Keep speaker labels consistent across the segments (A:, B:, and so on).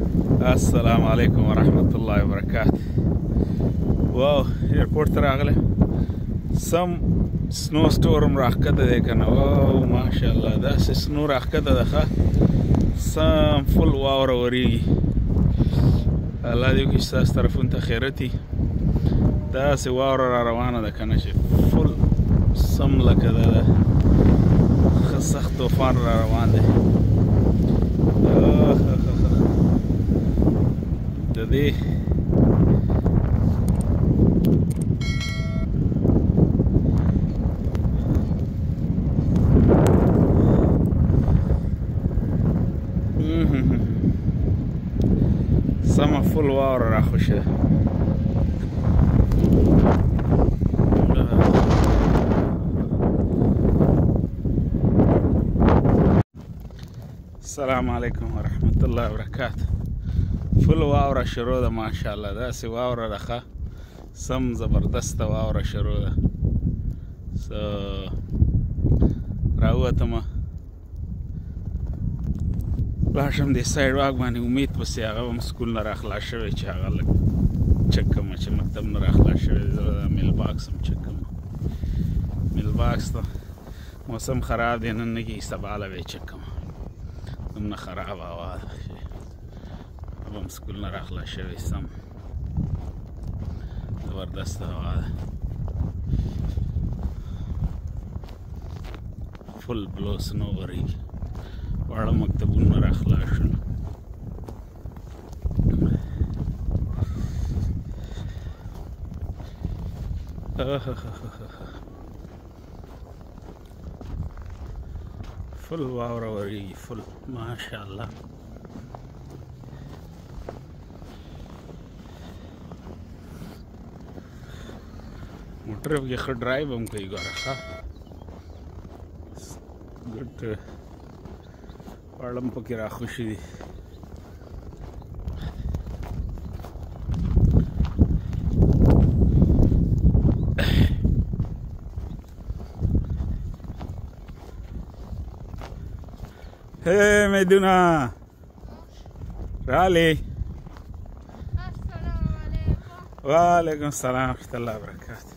A: السلام علیکم ورحمت الله وبرکاته واو ایرپورټ ته راغله سم سنو سټورم راخته دی کنه واو ماشاءالله دا سنو راخته ده ښه سم فل واور وریږي الله دې وکړي چې تاسو طرفون ته خیرتي دا سه واور را روانه ده کنه چې فل سم لکه دا ده ښه سخت طوفان را روان دی د دې سمه فل واوره راخوشې ده السلام علیکم ورحمت الله وبرکاته فل واوره شروع ده ماشاءالله دا سی واوره راخه سم زبردست واوره شروع ده سو راوته ما لاشم دې سایډ واک باندې امید پسې هغه هم سکول نه راخلا شوی چې هغه لګ چک کوم چې مکتب نه راخلا شوی زه میل باکس هم چک کوم میل باکس ته موسم خراب دی نن نه کی سبا له به چک کوم دومره خراب هوا ده چې هغه هم سکول نه راخلا شوی سم زبردست هوا ده فل بلوس نو غری واړه مکتبونه را خلاص شول فل واوره وریږي فل ماشاءالله موټر کې ښه ډرایو هم کوي ګوره ښه ګټ پړم پکې را خوشي دي هه میدونه رالی وعلیکم السلام ورحمت الله وبرکاته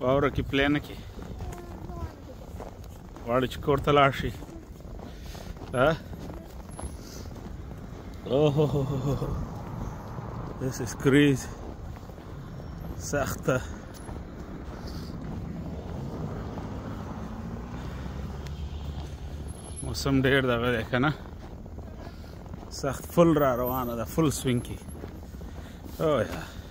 B: واوره
A: کې پلی نه کې غواړي
B: چې
A: کور ته لاړ شي اوه This is crazy. سخته موسم ډیر دغه دی که نه سخت فل را روانه ده فل سوینګ کې او یا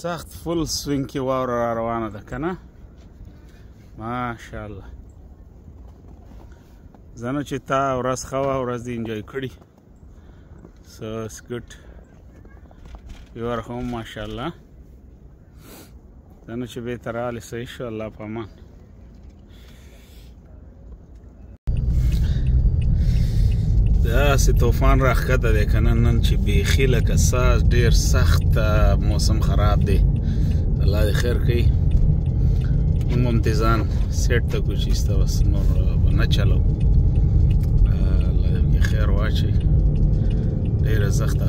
A: سخت فل سوینګ کې واوره را روانه ده کنه ماشاءالله زنه چې تا ورځ خوا ورځ دې انجوای کړي سو سکټ یو ور هم ماشاءالله دا نو چې به تر اله صحیح شو الله پامان دا سه طوفان راخته ده کنه نن چې بیخی لکه ساز ډیر سخت موسم خراب دی الله دې خیر کړي موږ هم تیزان سیټ ته کوشش تا بس نور نه چلو الله دې خیر واچي ډیر زخته